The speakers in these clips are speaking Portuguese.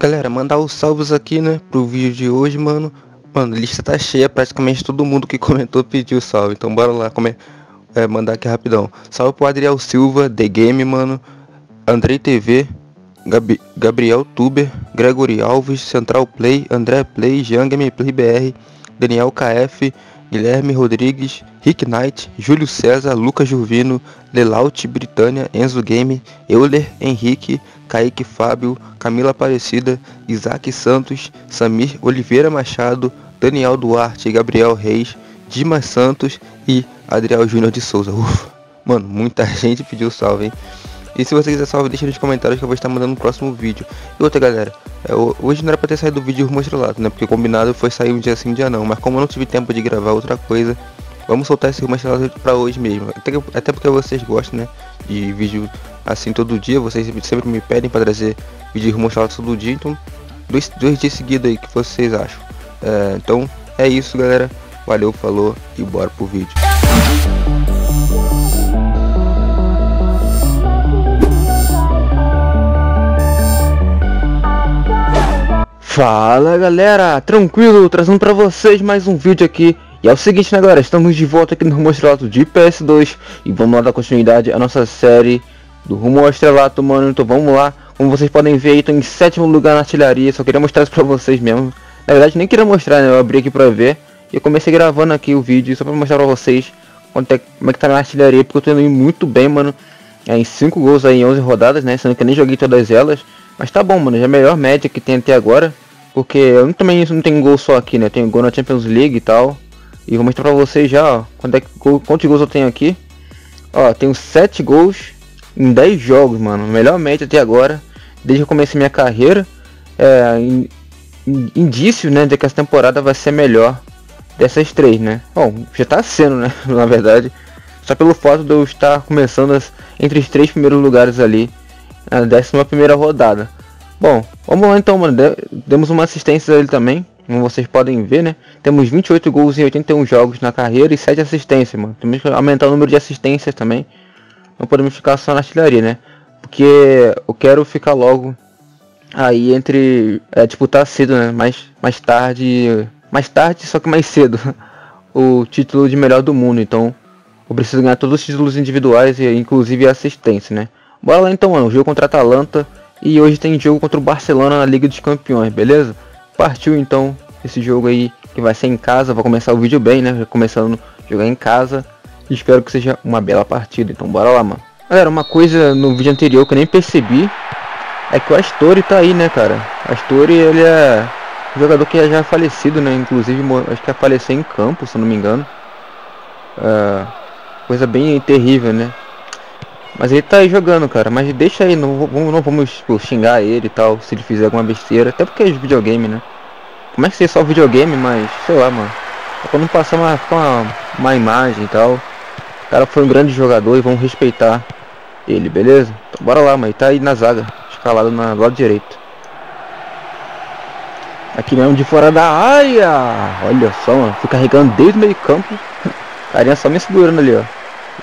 Galera, mandar os salvos aqui, né, pro vídeo de hoje, mano. Mano, a lista tá cheia, praticamente todo mundo que comentou pediu salve. Então bora lá comer, é, mandar aqui rapidão. Salve pro Adriel Silva, The Game, mano. Andrei TV, Gabi, Gabriel Tuber, Gregory Alves, Central Play, André Play, Jean Gameplay BR, Daniel KF, Guilherme Rodrigues, Rick Knight, Júlio César, Lucas Juvino, Lelaut Britânia, Enzo Game, Euler Henrique, Kaique Fábio, Camila Aparecida, Isaac Santos, Samir Oliveira Machado, Daniel Duarte, Gabriel Reis, Dimas Santos e Adriel Júnior de Souza. Ufa, mano, muita gente pediu salve, hein? E se você quiser salve, deixa nos comentários que eu vou estar mandando no próximo vídeo. E outra galera, é, hoje não era pra ter saído o vídeo rumo estrelado, né? Porque combinado foi sair um dia sim, um dia não. Mas como eu não tive tempo de gravar outra coisa, vamos soltar esse estrelado pra hoje mesmo. Até, até porque vocês gostam, né? De vídeo assim todo dia. Vocês sempre me pedem pra trazer vídeo estrelado todo dia. Então, dois, dois dias seguidos aí, que vocês acham? É, então, é isso galera. Valeu, falou e bora pro vídeo. Fala galera, tranquilo, trazendo pra vocês mais um vídeo aqui E é o seguinte né galera, estamos de volta aqui no Rumo Estrelato de PS2 E vamos lá dar continuidade à nossa série do Rumo Estrelato, mano. Então vamos lá, como vocês podem ver estou em sétimo lugar na artilharia. Só queria mostrar isso pra vocês mesmo. Na verdade nem queria mostrar né, eu abri aqui pra ver. E eu comecei gravando aqui o vídeo só pra mostrar pra vocês é, Como é que tá na artilharia, porque eu tô indo muito bem, mano. É, Em 5 gols aí em 11 rodadas, né, sendo que eu nem joguei todas elas. Mas tá bom, mano, já é a melhor média que tem até agora. Porque eu também não tenho gol só aqui, né? Tenho gol na Champions League e tal. E vou mostrar pra vocês já, ó, é, quantos gols eu tenho aqui. Ó, tenho 7 gols em 10 jogos, mano. Melhor média até agora. Desde que eu comecei minha carreira. É, in, in, indício, né, de que essa temporada vai ser melhor dessas três, né? Bom, já tá sendo, né, na verdade. Só pelo fato de eu estar começando as, entre os três primeiros lugares ali na 11 primeira rodada. Bom, vamos lá então, mano. Demos uma assistência dele também. Como vocês podem ver, né? Temos 28 gols em 81 jogos na carreira e 7 assistências, mano. Temos que aumentar o número de assistências também. Não podemos ficar só na artilharia, né? Porque eu quero ficar logo aí entre é, disputar cedo, né? Mais, mais tarde, mais tarde, só que mais cedo, o título de melhor do mundo. Então, eu preciso ganhar todos os títulos individuais e inclusive a assistência, né? Bora lá então, mano. Jogo contra a Atalanta. E hoje tem jogo contra o Barcelona na Liga dos Campeões, beleza? Partiu então esse jogo aí que vai ser em casa. Vou começar o vídeo bem, né? Começando a jogar em casa. Espero que seja uma bela partida. Então bora lá, mano. Galera, uma coisa no vídeo anterior que eu nem percebi é que o Astori tá aí, né, cara? Astori, ele é um jogador que já é falecido, né? Inclusive, acho que faleceu em campo, se não me engano. É, coisa bem terrível, né? Mas ele tá aí jogando, cara. Mas deixa aí, não, não, não vamos tipo, xingar ele e tal, se ele fizer alguma besteira. Até porque é videogame, né? Como é que ser só videogame, mas sei lá, mano. É pra não passar uma, uma, uma imagem e tal. O cara foi um grande jogador e vamos respeitar ele, beleza? Então bora lá, mano. Ele tá aí na zaga, escalado na, do lado direito. Aqui mesmo de fora da área. Olha só, mano. Fui carregando desde o meio campo. Carinha só me segurando ali, ó.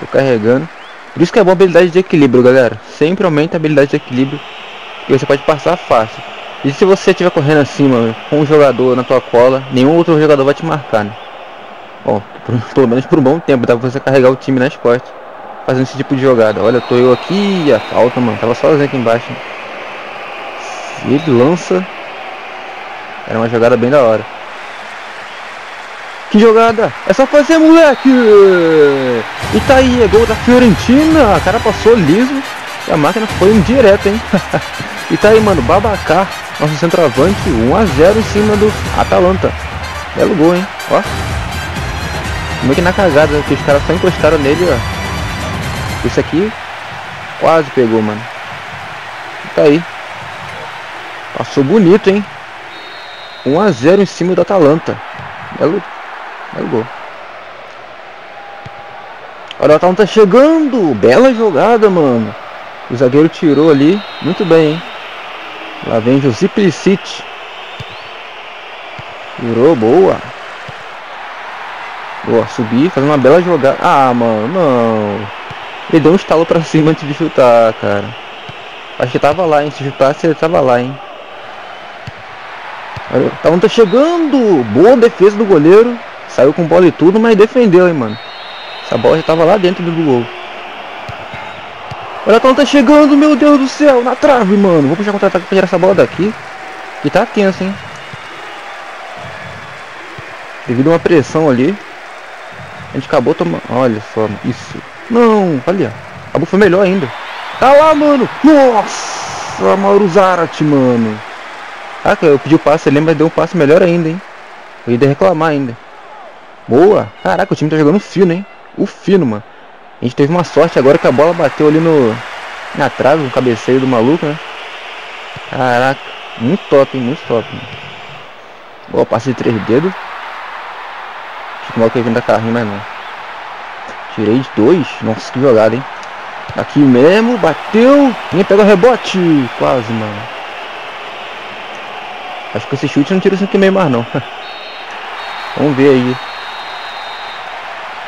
Tô carregando. Por isso que é bom a habilidade de equilíbrio, galera. Sempre aumenta a habilidade de equilíbrio. E você pode passar fácil. E se você estiver correndo assim, mano, com um jogador na tua cola, nenhum outro jogador vai te marcar, né? Bom, pelo menos por um bom tempo, dá pra você carregar o time nas costas. Fazendo esse tipo de jogada. Olha, tô eu aqui e a falta, mano. Tava sozinho aqui embaixo. Se ele lança. Era uma jogada bem da hora. Que jogada! É só fazer, moleque! E tá aí, é gol da Fiorentina! A cara passou liso e a máquina foi direto, hein? e tá aí, mano, Babacá, nosso centroavante, 1x0 em cima do Atalanta. Belo gol, hein? Ó. Como é que na cagada, que os caras só encostaram nele, ó. Esse aqui quase pegou, mano. Tá aí. Passou bonito, hein? 1x0 em cima do Atalanta. Belo Aí gol. Olha, o Atalanta chegando. Bela jogada, mano. O zagueiro tirou ali. Muito bem, hein? Lá vem Josip Plicic. Tirou, boa. Boa, subir, fazendo uma bela jogada. Ah, mano, não. Ele deu um estalo pra cima antes de chutar, cara. Acho que tava lá, hein? Se chutasse, ele tava lá, hein? Talon tá chegando! Boa defesa do goleiro. Saiu com bola e tudo, mas defendeu, hein, mano. Essa bola já tava lá dentro do gol. Olha Talon tá chegando, meu Deus do céu, na trave, mano. Vou puxar contra-ataque pra tirar essa bola daqui. E tá tenso, hein. Devido a uma pressão ali. A gente acabou tomando... Olha só, isso. Não, olha. Acabou foi melhor ainda. Tá lá, mano. Nossa, Mauro Zarate, mano. Ah, eu pedi o passe ali, mas deu um passe melhor ainda, hein. Eu ia reclamar ainda. Boa. Caraca, o time tá jogando fino, hein. O fino, mano. A gente teve uma sorte agora que a bola bateu ali no... Na trave, no cabeceio do maluco, né. Caraca. Muito top, hein. Muito top, mano. Boa, passe de três dedos. Acho que o maluco ia da carrinho, mas não. Tirei de dois. Nossa, que jogada, hein. Aqui mesmo, bateu. Nem pega o rebote. Quase, mano. Acho que esse chute não tira 5,5 mais não. Vamos ver aí.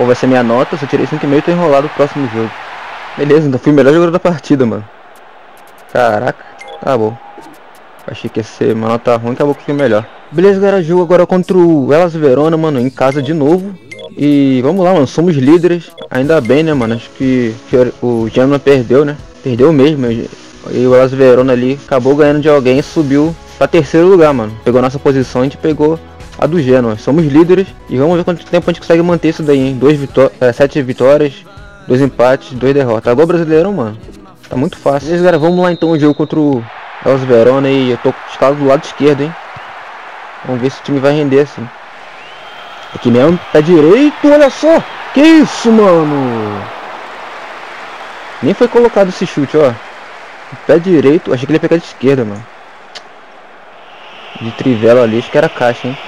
Qual vai ser minha nota? Se eu tirei 5,5 tô enrolado no próximo jogo. Beleza, ainda fui o melhor jogador da partida, mano. Caraca, tá bom. Achei que ia ser uma nota ruim, acabou que foi melhor. Beleza, galera, jogo agora contra o Elas Verona, mano, em casa de novo. E vamos lá, mano, somos líderes. Ainda bem, né, mano? Acho que o Genoa perdeu, né? Perdeu mesmo. E o Elas Verona ali acabou ganhando de alguém e subiu para terceiro lugar, mano. Pegou nossa posição, a gente pegou a do Genoa. Somos líderes e vamos ver quanto tempo a gente consegue manter isso daí, hein? Dois vitó é, sete vitórias, dois empates, dois derrotas. Agora brasileiro, mano. Tá muito fácil. Beleza, galera, vamos lá então o jogo contra o Elas Verona e eu tô escalado do lado esquerdo, hein? Vamos ver se o time vai render assim. Aqui mesmo, pé direito, olha só! Que isso, mano! Nem foi colocado esse chute, ó. Pé direito, achei que ele ia pegar de esquerda, mano. De trivela ali, acho que era caixa, hein.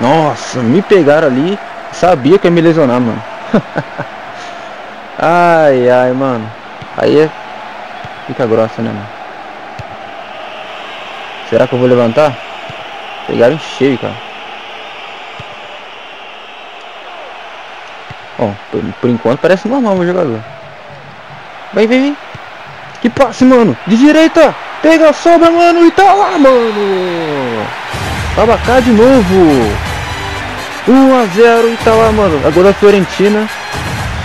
Nossa, me pegaram ali. Sabia que ia me lesionar, mano. ai, ai, mano. Aí é... Fica grossa, né, mano? Será que eu vou levantar? Pegaram cheio, cara. Bom, por, por enquanto parece normal o jogador. Vem, vem, vem. Que passe, mano. De direita. Pega a sobra, mano. E tá lá, mano. Abacá de novo. 1 a 0 e tá lá, mano. Agora a Fiorentina.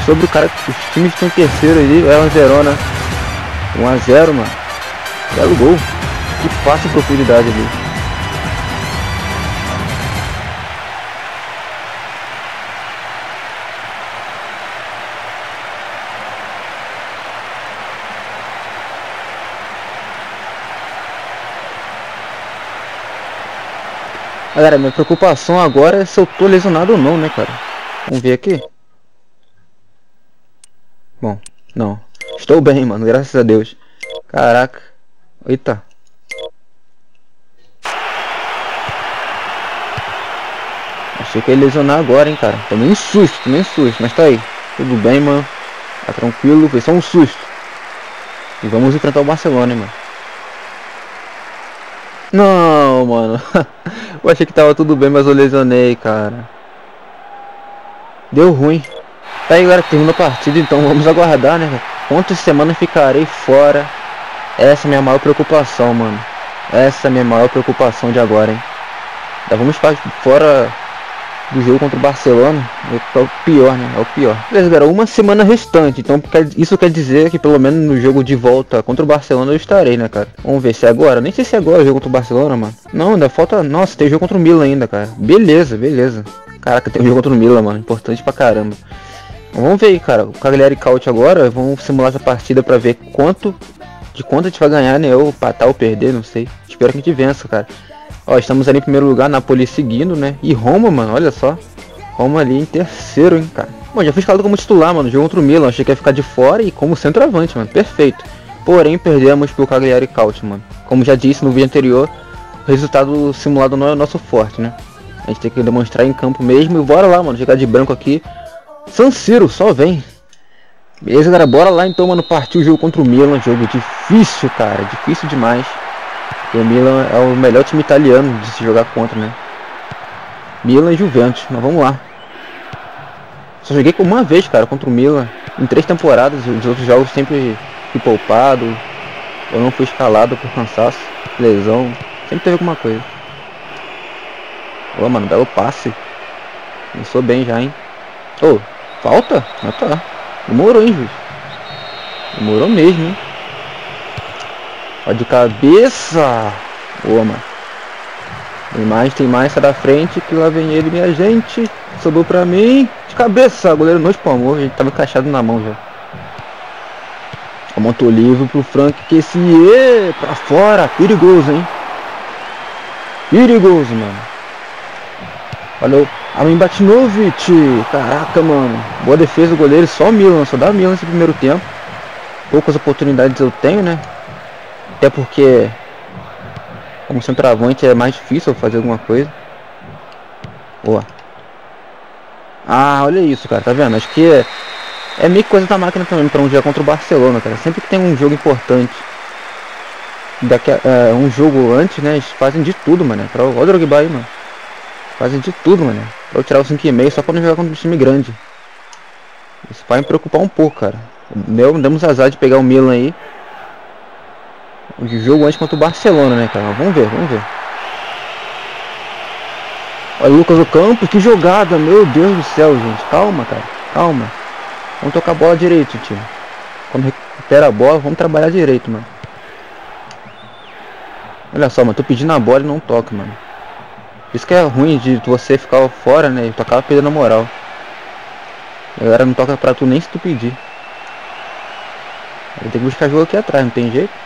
Sobre o cara. Os times estão em terceiro ali. É o Zerona. 1 a 0 mano. Belo gol. Que em profundidade ali. Galera, minha preocupação agora é se eu tô lesionado ou não, né, cara? Vamos ver aqui. Bom, não. Estou bem, mano, graças a Deus. Caraca. Eita. Achei que ia lesionar agora, hein, cara. Tomei um susto, tomei um susto, mas tá aí. Tudo bem, mano. Tá tranquilo, foi só um susto. E vamos enfrentar o Barcelona, hein, mano. Não, mano. Eu achei que tava tudo bem, mas eu lesionei, cara. Deu ruim. Tá aí, galera, terminou a partida, então vamos aguardar, né? Quantas semanas ficarei fora? Essa é a minha maior preocupação, mano. Essa é a minha maior preocupação de agora, hein? Já vamos ficar fora do jogo contra o Barcelona é o pior, né? É o pior. Beleza, galera, uma semana restante. Então isso quer dizer que pelo menos no jogo de volta contra o Barcelona eu estarei, né, cara? Vamos ver se é agora. Nem sei se é agora o jogo contra o Barcelona, mano. Não, ainda falta. Nossa, tem jogo contra o Milan ainda, cara. Beleza, beleza. Caraca, tem um jogo contra o Milan, mano. Importante pra caramba. Vamos ver aí, cara. O Cagliari Caute agora. Vamos simular essa partida pra ver quanto. De quanto a gente vai ganhar, né? Ou patar ou perder, não sei. Espero que a gente vença, cara. Ó, estamos ali em primeiro lugar, Napoli seguindo, né? E Roma, mano, olha só. Roma ali em terceiro, hein, cara. Bom, já fui escalado como titular, mano. Jogo contra o Milan. Achei que ia ficar de fora e como centroavante, mano. Perfeito. Porém, perdemos pro Cagliari Caute, mano. Como já disse no vídeo anterior, o resultado simulado não é o nosso forte, né? A gente tem que demonstrar em campo mesmo. E bora lá, mano. Chegar de branco aqui. San Siro, só vem. Beleza, galera. Bora lá então, mano. Partiu o jogo contra o Milan. Jogo difícil, cara. Difícil demais. E o Milan é o melhor time italiano de se jogar contra, né? Milan e Juventus, mas vamos lá. Só joguei com uma vez, cara, contra o Milan. Em três temporadas, os outros jogos sempre fui poupado. Eu não fui escalado por cansaço, lesão, sempre teve alguma coisa. Ô, mano, belo passe. Começou bem já, hein? Ô, oh, falta? Ah, tá. Demorou, hein, juiz? Demorou mesmo, hein? Ó de cabeça. Boa, mano. Tem mais, tem mais, sai da frente que lá vem ele, minha gente. Sobrou pra mim. De cabeça, o goleiro não a gente tava encaixado na mão já. Montou livre pro Frank que esse e pra fora, perigoso, hein? Perigoso, mano. Valeu. Amin Batinovic. Caraca, mano. Boa defesa do goleiro. Só Milan. Só dá Milan nesse primeiro tempo. Poucas oportunidades eu tenho, né? Até porque como centroavante é mais difícil fazer alguma coisa. Boa. Ah, olha isso, cara. Tá vendo? Acho que é, meio coisa da máquina também para um dia contra o Barcelona, cara. Sempre que tem um jogo importante. Daqui a, é, um jogo antes, né? Eles fazem de tudo, mano. Pra, o Drogba aí, mano. Fazem de tudo, mano. Pra eu tirar o 5,5 só pra não jogar contra um time grande. Isso vai me preocupar um pouco, cara. Meu, demos azar de pegar o Milan aí. O jogo antes contra o Barcelona, né, cara? Vamos ver, vamos ver. Olha o Lucas do campo, que jogada, meu Deus do céu, gente. Calma, cara, calma. Vamos tocar a bola direito, tio. Quando recupera a bola, vamos trabalhar direito, mano. Olha só, mano, tô pedindo a bola e não toca, mano. Isso que é ruim de você ficar fora, né? E tocar perdendo a moral. A galera não toca pra tu nem se tu pedir. Tem que buscar jogo aqui atrás, não tem jeito.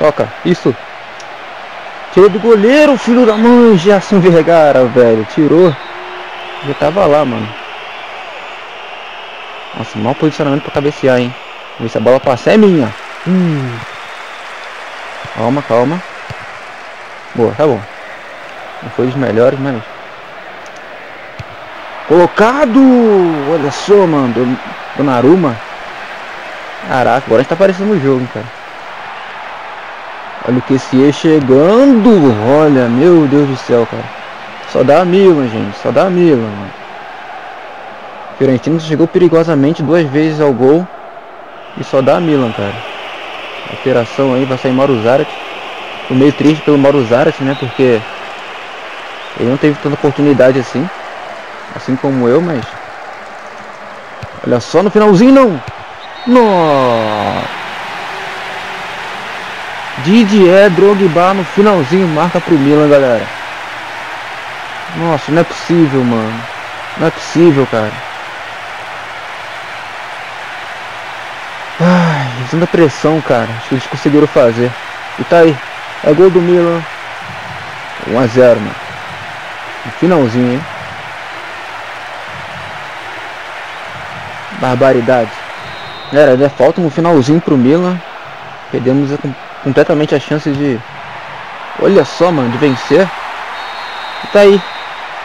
Toca, isso. Tirou do goleiro, filho da mãe, Gerson Vergara, velho. Tirou. Já tava lá, mano. Nossa, mau posicionamento pra cabecear, hein. Vamos ver se a bola passa. É minha. Hum. Calma, calma. Boa, tá bom. Não foi dos melhores, mas... Colocado! Olha só, mano. Do, do Naruma. Caraca, agora a gente tá aparecendo no jogo, cara. Olha o QCE chegando. Olha, meu Deus do céu, cara. Só dá Milan, gente. Só dá Milan, mano. Fiorentino chegou perigosamente duas vezes ao gol. E só dá Milan, cara. Operação aí vai sair Mauro Zarat. Tô meio triste pelo Mauro Zarat, né? Porque ele não teve tanta oportunidade assim. Assim como eu, mas... Olha só no finalzinho, não! Nossa! Didier Drogba no finalzinho marca pro Milan, galera. Nossa, não é possível, mano. Não é possível, cara. Ai, tanta pressão, cara. Acho que eles conseguiram fazer. E tá aí. É gol do Milan. 1 a 0 mano. No finalzinho, hein? Barbaridade. Galera, ainda falta um finalzinho pro Milan. Perdemos completamente a chance de... Olha só, mano, de vencer. E tá aí.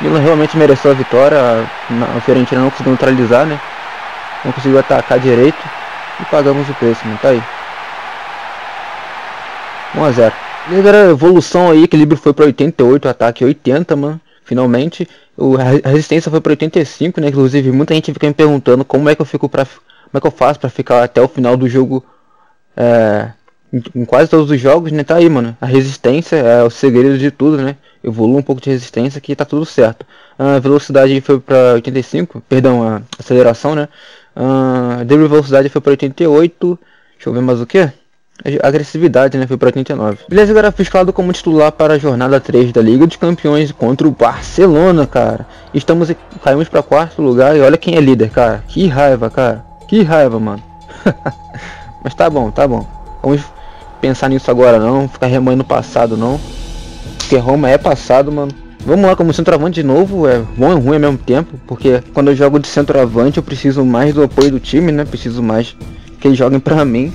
Milan realmente mereceu a vitória. A Fiorentina não conseguiu neutralizar, né? Não conseguiu atacar direito. E pagamos o preço, mano. Tá aí. 1 a 0 Galera, evolução aí, equilíbrio foi para 88, ataque 80, mano. Finalmente. O, a resistência foi para 85, né? Inclusive, muita gente fica me perguntando como é que eu fico para como é que eu faço para ficar até o final do jogo é, em quase todos os jogos, né? Tá aí, mano. A resistência é o segredo de tudo, né? Evolua um pouco de resistência que tá tudo certo. A velocidade foi para 85, perdão, a aceleração, né? A de velocidade foi para 88. Deixa eu ver mais o que? A agressividade, né? Foi para 89. Beleza, agora fui escalado como titular para a jornada 3 da Liga dos Campeões contra o Barcelona, cara. Estamos caímos para quarto lugar e olha quem é líder, cara. Que raiva, cara. Que raiva, mano. Mas tá bom, tá bom. Vamos pensar nisso agora não, ficar remoendo no passado não. Porque Roma é passado, mano. Vamos lá, como centroavante de novo, é bom e ruim ao mesmo tempo, porque quando eu jogo de centroavante eu preciso mais do apoio do time, né? Preciso mais que eles joguem pra mim.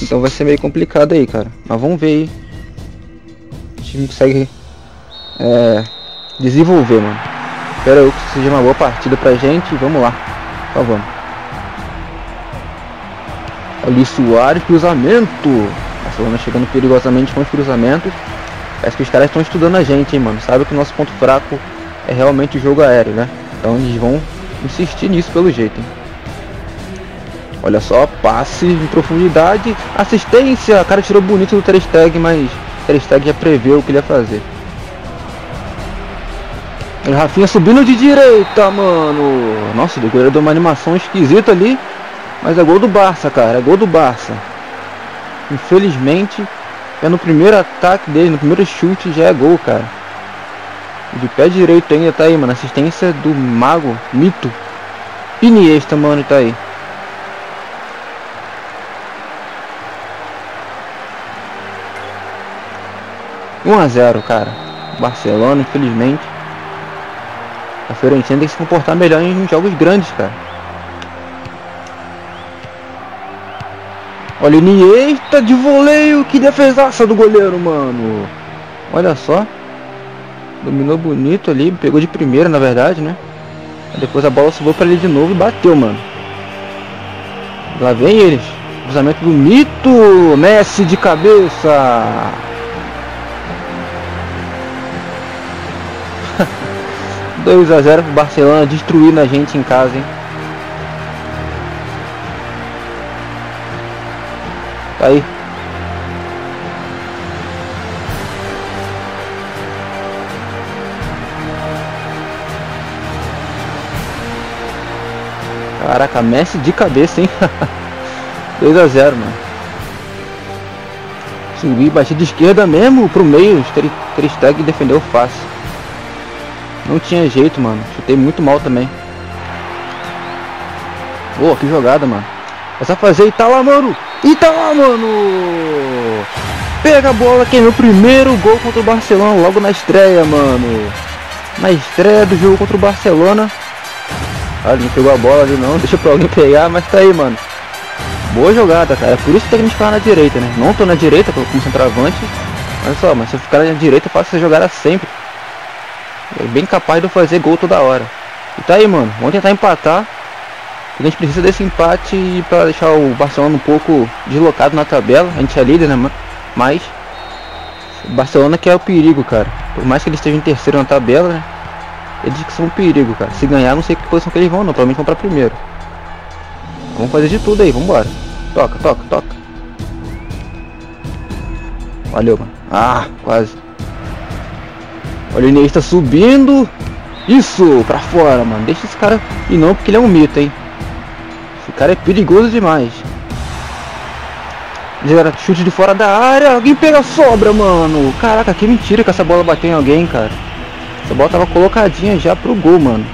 Então vai ser meio complicado aí, cara. Mas vamos ver aí. O time consegue é, desenvolver, mano. Espero que seja uma boa partida pra gente. Vamos lá. Então vamos. Ali Soares, cruzamento. Barcelona chegando perigosamente com os cruzamentos. Parece que os caras estão estudando a gente, hein, mano. Sabe que o nosso ponto fraco é realmente o jogo aéreo, né? Então eles vão insistir nisso pelo jeito, hein? Olha só, passe em profundidade, assistência. O cara tirou bonito do Ter Stegen, mas Ter Stegen já preveu o que ele ia fazer. O Rafinha subindo de direita, mano. Nossa, o goleiro deu uma animação esquisita ali. Mas é gol do Barça, cara. É gol do Barça. Infelizmente, é no primeiro ataque dele, no primeiro chute já é gol, cara. De pé direito ainda tá aí, mano. Assistência do Mago, Mito. Iniesta, mano, tá aí. Um a 0, cara. Barcelona, infelizmente. A Fiorentina tem que se comportar melhor em jogos grandes, cara. Olha o Iniesta de voleio. Que defesaça do goleiro, mano. Olha só. Dominou bonito ali. Pegou de primeira, na verdade, né? Depois a bola subiu para ele de novo e bateu, mano. Lá vem eles. Cruzamento do Mito. Messi de cabeça. 2 a 0 pro Barcelona destruindo a gente em casa, hein? Aí. Caraca, Messi de cabeça, hein? 2 a 0 mano. Subi, bati de esquerda mesmo pro meio. Stegen defendeu fácil. Não tinha jeito, mano. Chutei muito mal também. Boa, que jogada, mano. É só fazer e tá lá, mano. E tá lá, mano. Pega a bola, que é meu primeiro gol contra o Barcelona logo na estreia, mano. Na estreia do jogo contra o Barcelona. Ah, não pegou a bola ali não, deixa pra alguém pegar, mas tá aí, mano. Boa jogada, cara. É por isso que tem que ficar na direita, né? Não tô na direita como centroavante. Olha só, mas se eu ficar na direita, eu faço essa jogada sempre. É bem capaz de fazer gol toda hora. E tá aí, mano. Vamos tentar empatar. A gente precisa desse empate para deixar o Barcelona um pouco deslocado na tabela. A gente é líder, né? Mas o Barcelona que é o perigo, cara. Por mais que eles estejam em terceiro na tabela, né? Eles que são um perigo, cara. Se ganhar, não sei que posição que eles vão, não. Provavelmente vão pra primeiro. Vamos fazer de tudo aí, vambora. Toca, toca, toca. Valeu, mano. Ah, quase. Olha o Iniesta subindo. Isso, pra fora, mano. Deixa esse cara e não, porque ele é um mito, hein. Esse cara é perigoso demais. Gera chute de fora da área. Alguém pega a sobra, mano. Caraca, que mentira que essa bola bateu em alguém, cara. Essa bola tava colocadinha já pro gol, mano.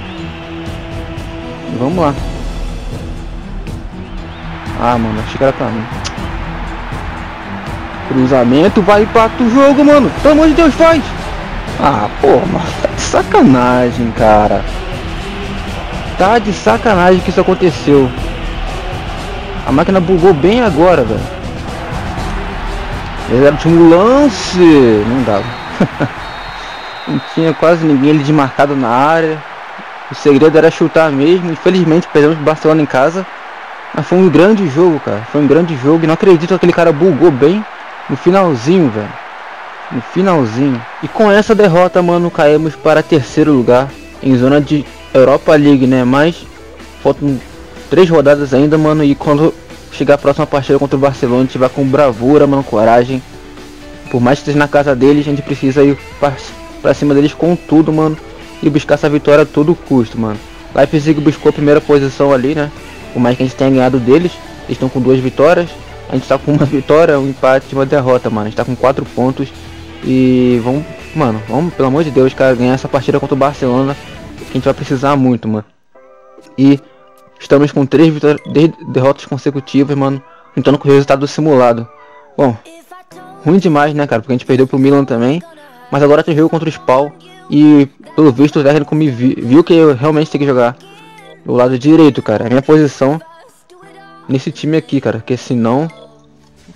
Vamos lá. Ah, mano, achei que era pra mim. Cruzamento, vai para o jogo, mano. Pelo amor de Deus, faz. Ah, pô, mas tá de sacanagem, cara. Tá de sacanagem que isso aconteceu. A máquina bugou bem agora, velho. Era o último lance. Não dava. Não tinha quase ninguém ali desmarcado na área. O segredo era chutar mesmo. Infelizmente perdemos o Barcelona em casa. Mas foi um grande jogo, cara. Foi um grande jogo. E não acredito que aquele cara bugou bem no finalzinho, velho no finalzinho. E com essa derrota, mano, caímos para terceiro lugar em zona de Europa League, né? Mas faltam três rodadas ainda, mano, e quando chegar a próxima partida contra o Barcelona, a gente vai com bravura, mano, coragem. Por mais que esteja na casa deles, a gente precisa ir pra cima deles com tudo, mano, e buscar essa vitória a todo custo, mano. Leipzig buscou a primeira posição ali, né? Por mais que a gente tenha ganhado deles, eles estão com duas vitórias. A gente tá com uma vitória, um empate e uma derrota, mano. A gente tá com quatro pontos e vamos, mano, vamos, pelo amor de Deus, cara, ganhar essa partida contra o Barcelona. Que a gente vai precisar muito, mano. E estamos com três derrotas consecutivas, mano. Tentando com o resultado simulado. Bom, ruim demais, né, cara? Porque a gente perdeu pro Milan também. Mas agora tem jogo contra o Spal. E pelo visto o técnico me vi, viu que eu realmente tenho que jogar do lado direito, cara. A minha posição nesse time aqui, cara. Porque senão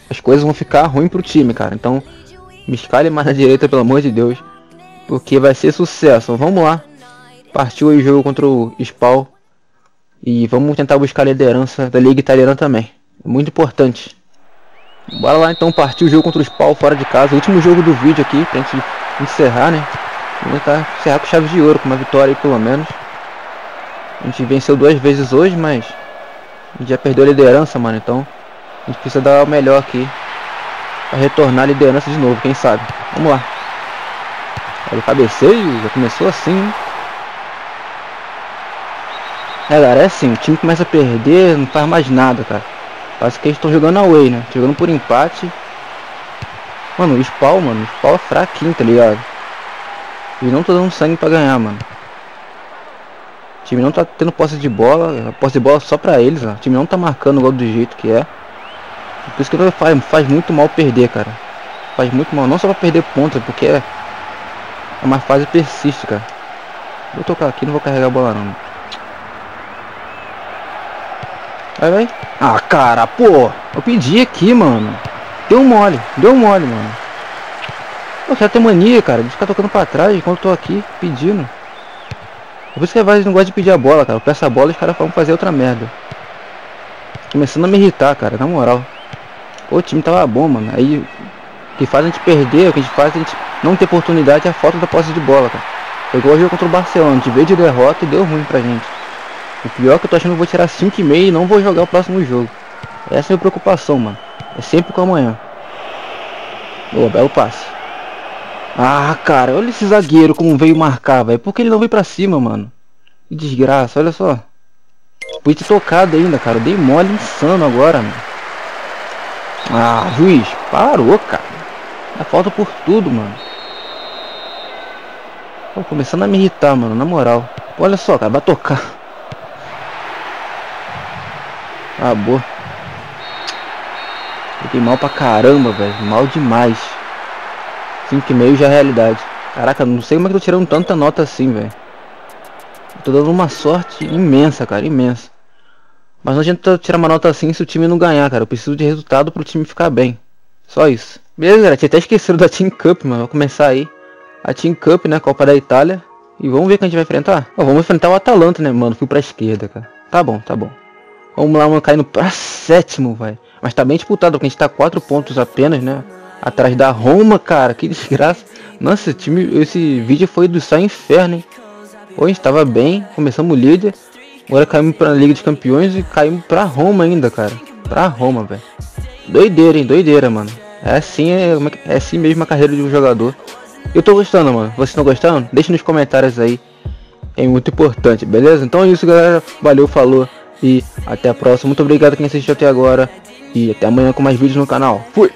as coisas vão ficar ruim pro time, cara. Então me escale mais na direita, pelo amor de Deus. Porque vai ser sucesso. Vamos lá. Partiu o jogo contra o Spal. E vamos tentar buscar a liderança da Liga Italiana também. Muito importante. Bora lá então partir o jogo contra o Spal fora de casa. Último jogo do vídeo aqui pra gente encerrar, né? Vamos tentar encerrar com chave de ouro, com uma vitória aí pelo menos. A gente venceu duas vezes hoje, mas A gente já perdeu a liderança, mano, então a gente precisa dar o melhor aqui. Pra retornar a liderança de novo, quem sabe. Vamos lá. Olha o cabeceio, já começou assim, hein? É, galera, é assim, o time começa a perder, não faz mais nada, cara. Parece que eles estão jogando away, né? Jogando por empate. Mano, o spawn, mano, o spawn é fraquinho, tá ligado? E não tô dando sangue pra ganhar, mano. O time não tá tendo posse de bola, a posse de bola só pra eles, ó. O time não tá marcando igual do jeito que é. Por isso que faz, faz muito mal perder, cara. Faz muito mal, não só pra perder ponta, porque é, é uma fase persiste, cara. Vou tocar aqui, não vou carregar a bola não. Vai, vai. Ah, cara, pô. Eu pedi aqui, mano. Deu mole. Deu mole, mano. Você tem mania, cara, de ficar tocando pra trás enquanto eu tô aqui pedindo. É por isso que a não gosta de pedir a bola, cara. Eu peço a bola e os caras vão fazer outra merda. Começando a me irritar, cara, na moral. Pô, o time tava bom, mano. Aí o que faz a gente perder, o que a gente faz a gente não ter oportunidade é a falta da posse de bola, cara. Foi igual o jogo contra o Barcelona, a gente veio de derrota e deu ruim pra gente. O pior é que eu tô achando que vou tirar 5,5 e não vou jogar o próximo jogo. Essa é a minha preocupação, mano. É sempre com amanhã. Boa, belo passe. Ah, cara, olha esse zagueiro como veio marcar, velho. Por que ele não veio pra cima, mano? Que desgraça, olha só. Podia ter tocado ainda, cara. Dei mole insano agora, mano. Ah, juiz, parou, cara. Dá falta por tudo, mano. Tô começando a me irritar, mano, na moral. Olha só, cara, vai tocar. Boa. Fiquei mal pra caramba, velho. Mal demais. 5,5 já é realidade. Caraca, não sei como é que eu tô tirando tanta nota assim, velho. Tô dando uma sorte imensa, cara, imensa. Mas não adianta tirar uma nota assim se o time não ganhar, cara. Eu preciso de resultado pro time ficar bem. Só isso. Beleza, galera. Tinha até esquecido da Team Cup, mano. Vou começar aí. A Team Cup, né? Copa da Itália. E vamos ver quem a gente vai enfrentar. Vamos enfrentar o Atalanta, né, mano? Fui pra esquerda, cara. Tá bom, tá bom. Vamos lá, mano, caindo pra sétimo, vai. Mas tá bem disputado, porque a gente tá quatro pontos apenas, né? Atrás da Roma, cara. Que desgraça. Nossa, esse, time, esse vídeo foi do céu inferno, hein? Pô, a gente tava bem, começamos líder. Agora caímos pra Liga de Campeões e caímos pra Roma ainda, cara. Pra Roma, velho. Doideira, hein? Doideira, mano. É assim, é, é assim mesmo a carreira de um jogador. Eu tô gostando, mano. Vocês estão gostando? Deixa nos comentários aí. É muito importante, beleza? Então é isso, galera. Valeu, falou. E até a próxima. Muito obrigado quem assistiu até agora. E até amanhã com mais vídeos no canal. Fui!